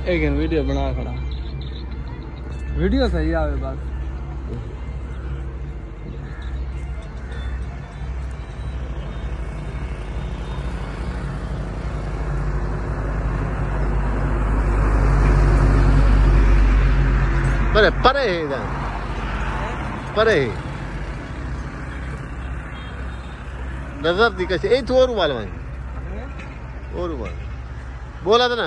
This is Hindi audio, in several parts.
एक वीडियो बना खड़ा। वीडियो सही आवे बस परे परे है इधर। परे है। नज़र दी कैसे? ए तू और वाल भाई। और वाल बोला था ना?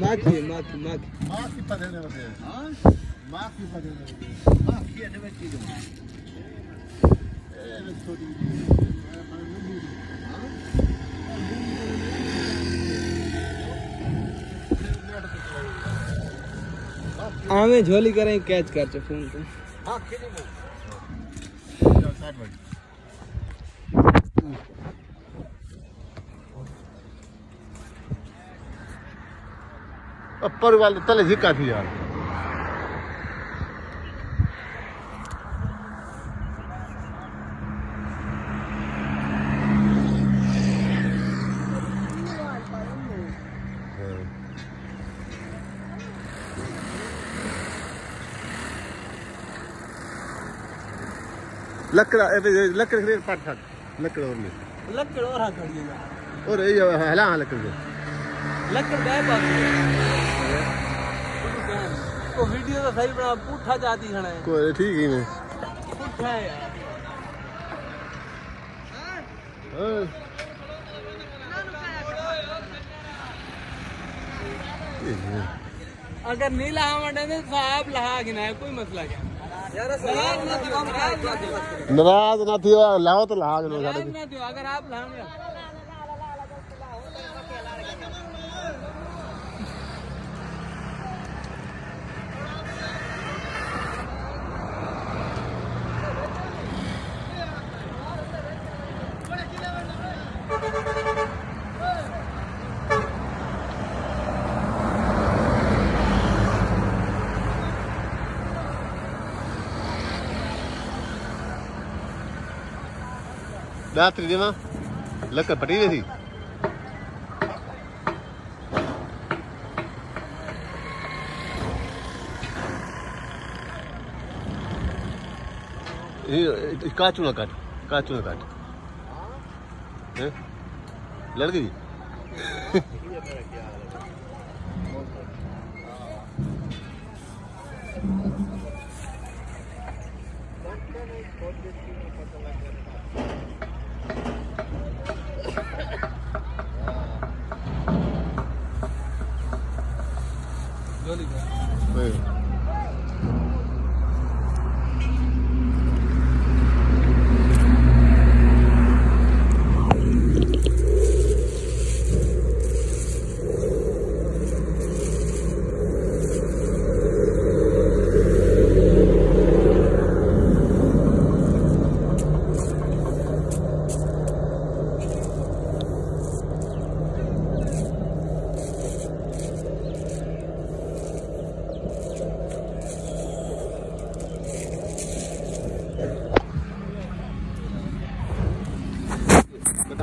माखी माखी माखी। माँ की पदे ने बते हाँ माँ की पदे ने बते माँ की ने बते दो ए आवे झोली करें कैच कर चे फ़ोन को हाँ खेली मो साइड में ऊपर वाले तले झिका थी यार। लकड़ा ए बे लकड़ खरीद पाट छाट लकड़ और ले लकड़ और हाथ खड़िएगा और ये हला हला लकड़। लकड़ गए बात तो वीडियो तो सही बना पुठा जाती खड़ा है कोई ठीक ही नहीं। पुठा है यार। अगर नहीं लहा मंडे तो आप लहा गिना है कोई मसला क्या? नाराज़ ना दियो, नाराज़ ना थियो लाओ तो लाग नो नाराज़ ना दियो, अगर आप रात्रि दे माँ लकड़ पटी थी ये काचू ना काट काचू ना काट हैं लड़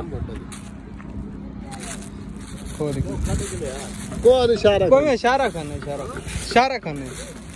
गई झोली का खान इशारा इशारा इशारा इशारा करना